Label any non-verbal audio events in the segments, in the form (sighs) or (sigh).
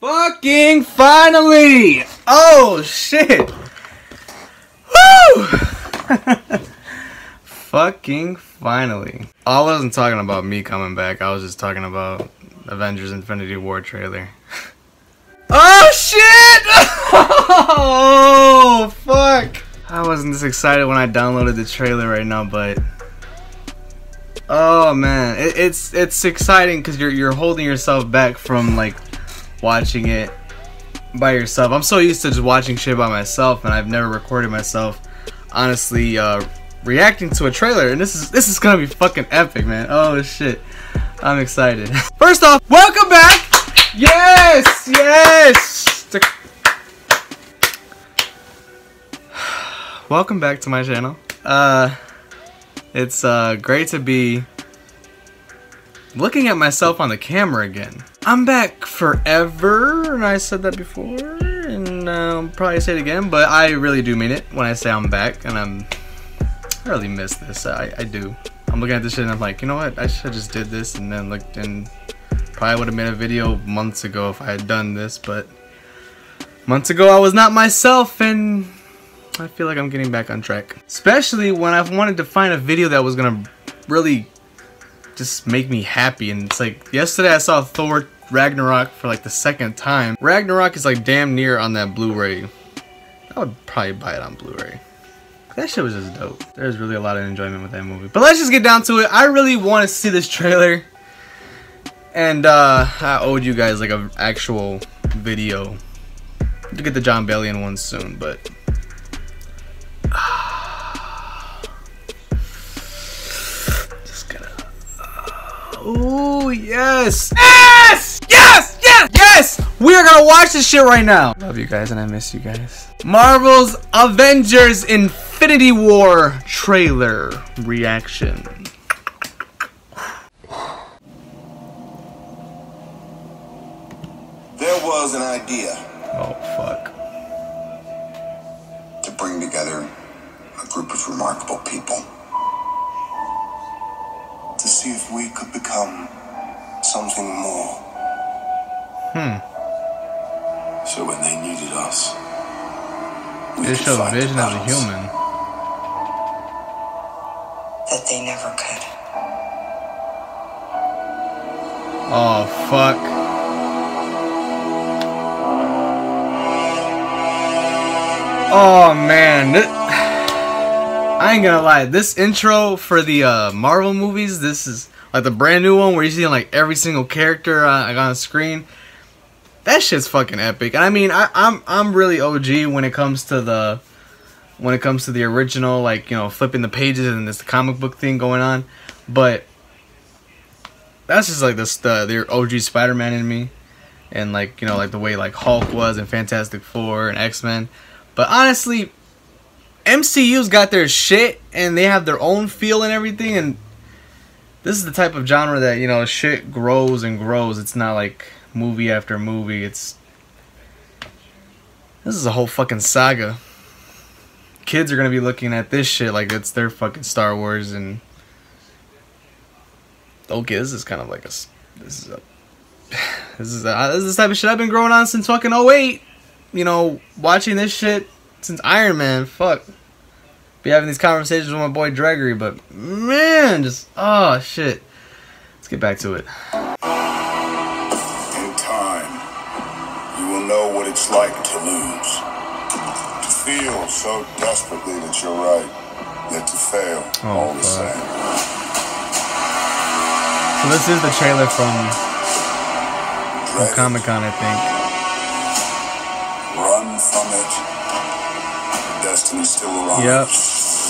Fucking finally! Oh shit! Woo! (laughs) Fucking finally. I wasn't talking about me coming back, I was just talking about Avengers Infinity War trailer. (laughs) oh shit! (laughs) oh fuck! I wasn't this excited when I downloaded the trailer right now, but oh man, it, it's it's exciting because you're you're holding yourself back from like watching it by yourself. I'm so used to just watching shit by myself, and I've never recorded myself. Honestly, uh, reacting to a trailer, and this is this is gonna be fucking epic, man. Oh shit, I'm excited. (laughs) First off, welcome back. Yes, yes. (sighs) welcome back to my channel. Uh, it's uh great to be looking at myself on the camera again. I'm back forever, and I said that before, and I'll um, probably say it again, but I really do mean it when I say I'm back, and I'm, I really miss this, I, I do. I'm looking at this shit and I'm like, you know what, I should've just did this, and then looked, and probably would have made a video months ago if I had done this, but months ago I was not myself, and I feel like I'm getting back on track. Especially when I wanted to find a video that was gonna really just make me happy. And it's like, yesterday I saw Thor Ragnarok for like the second time. Ragnarok is like damn near on that Blu-ray. I would probably buy it on Blu-ray. That shit was just dope. There's really a lot of enjoyment with that movie. But let's just get down to it. I really want to see this trailer. And uh, I owed you guys like an actual video. To get the Jon Bellion one soon, but Ooh, yes. Yes! Yes! Yes! Yes! We are gonna watch this shit right now. Love you guys and I miss you guys. Marvel's Avengers Infinity War trailer reaction. There was an idea. Oh, fuck. To bring together a group of remarkable people to see if we could become something more. Hmm. So when they needed us, we they show Vision as a human. That they never could. Oh fuck. Oh man. I ain't gonna lie, this intro for the uh, Marvel movies, this is like the brand new one where you see like every single character uh, on screen. That shit's fucking epic. And I mean, I, I'm I'm really OG when it comes to the when it comes to the original, like you know, flipping the pages and this comic book thing going on. But that's just like this the the OG Spider-Man in me, and like you know, like the way like Hulk was and Fantastic Four and X Men. But honestly, MCU's got their shit and they have their own feel and everything and this is the type of genre that, you know, shit grows and grows. It's not like movie after movie. It's This is a whole fucking saga. Kids are going to be looking at this shit like it's their fucking Star Wars and okay, this is kind of like a this is a (sighs) this is a, uh, this is the type of shit I've been growing on since fucking 08. You know, watching this shit since Iron Man. Fuck. Be having these conversations with my boy Gregory, but man, just oh shit. Let's get back to it. In time, you will know what it's like to lose. To feel so desperately that you're right, yet to fail oh, all the fuck. same. So this is the trailer from, from Comic Con, I think. Run from it. Destiny's still alive. Yep.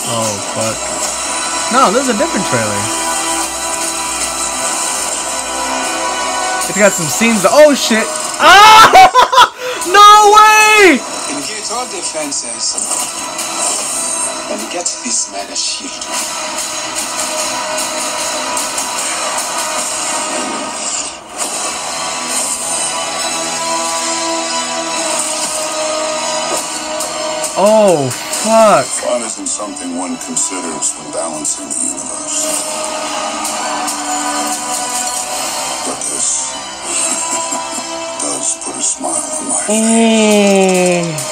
Oh, fuck. No, this is a different trailer. It's got some scenes. Oh, shit. Ah! (laughs) no way! Engage all defenses and get this man a shield. Oh, fuck. Fun isn't something one considers when balancing the universe. But this (laughs) does put a smile Oh. Dude.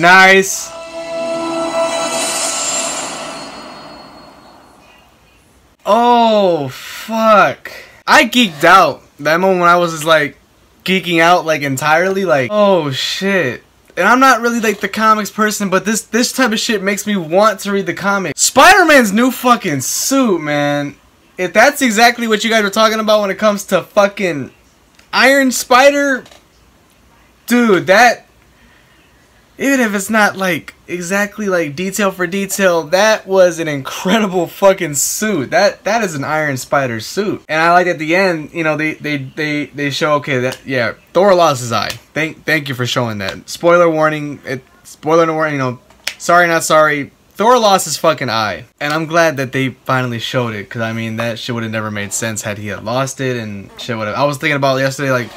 Nice. Oh fuck! I geeked out that moment when I was just like geeking out like entirely. Like oh shit! And I'm not really like the comics person, but this this type of shit makes me want to read the comics. Spider-Man's new fucking suit, man. If that's exactly what you guys were talking about when it comes to fucking Iron Spider, dude, that even if it's not like exactly like detail for detail, that was an incredible fucking suit. That that is an Iron Spider suit. And I like at the end, you know, they they they they show okay that yeah, Thor lost his eye. Thank thank you for showing that. Spoiler warning. It spoiler warning. You know, sorry not sorry. Thor lost his fucking eye, and I'm glad that they finally showed it. Cause I mean that shit would have never made sense had he had lost it, and shit would have. I was thinking about yesterday, like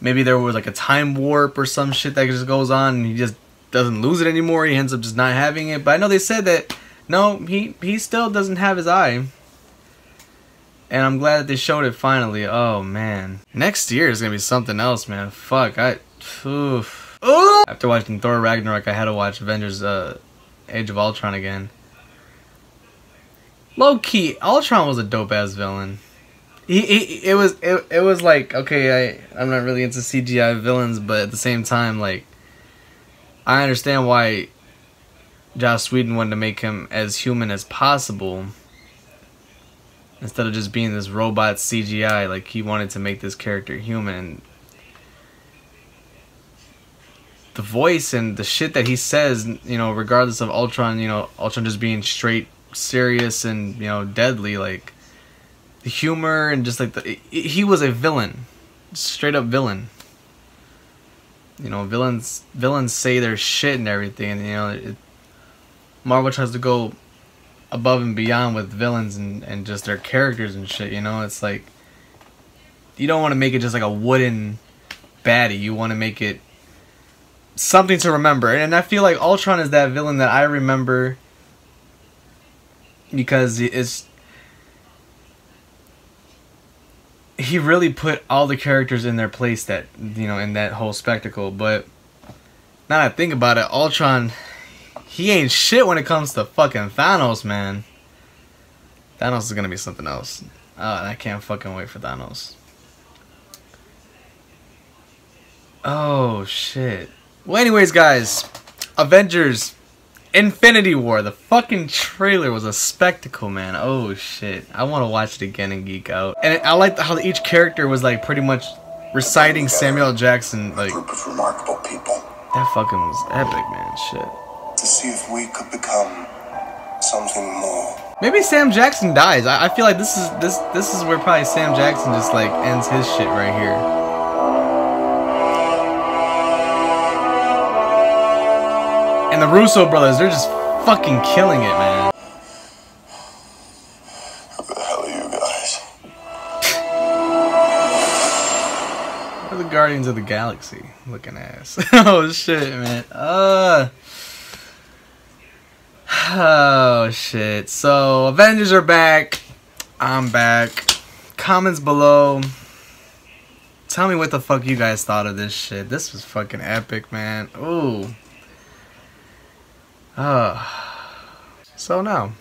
maybe there was like a time warp or some shit that just goes on, and he just doesn't lose it anymore. He ends up just not having it. But I know they said that no, he he still doesn't have his eye. And I'm glad that they showed it finally. Oh man, next year is gonna be something else, man. Fuck, I. Oof. Ooh. After watching Thor Ragnarok, I had to watch Avengers: uh, Age of Ultron again. Low key, Ultron was a dope ass villain. He, he it was it, it was like okay I I'm not really into CGI villains, but at the same time like I understand why Joss Whedon wanted to make him as human as possible instead of just being this robot CGI. Like he wanted to make this character human. The voice and the shit that he says, you know, regardless of Ultron, you know, Ultron just being straight serious and you know deadly, like the humor and just like the he was a villain, straight up villain you know villains villains say their shit and everything and you know it, marvel tries to go above and beyond with villains and, and just their characters and shit you know it's like you don't want to make it just like a wooden baddie you want to make it something to remember and i feel like ultron is that villain that i remember because it's he really put all the characters in their place that you know in that whole spectacle. But now that I think about it, Ultron, he ain't shit when it comes to fucking Thanos, man. Thanos is gonna be something else. Oh, I can't fucking wait for Thanos. Oh shit. Well, anyways, guys, Avengers Infinity War, the fucking trailer was a spectacle, man. Oh shit. I want to watch it again and geek out. And I like how each character was like pretty much reciting Samuel Jackson like group of remarkable people that fucking was epic, man. Shit. to see if we could become something more. Maybe Sam Jackson dies. I, I feel like this is this this is where probably Sam Jackson just like ends his shit right here. The Russo brothers, they're just fucking killing it, man. Who the hell are you guys? Or the Guardians of the Galaxy looking ass. (laughs) oh shit, man. Uh (sighs) Oh shit. So Avengers are back. I'm back. Comments below. Tell me what the fuck you guys thought of this shit. This was fucking epic, man. Ooh. Uh. So now,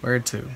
where to?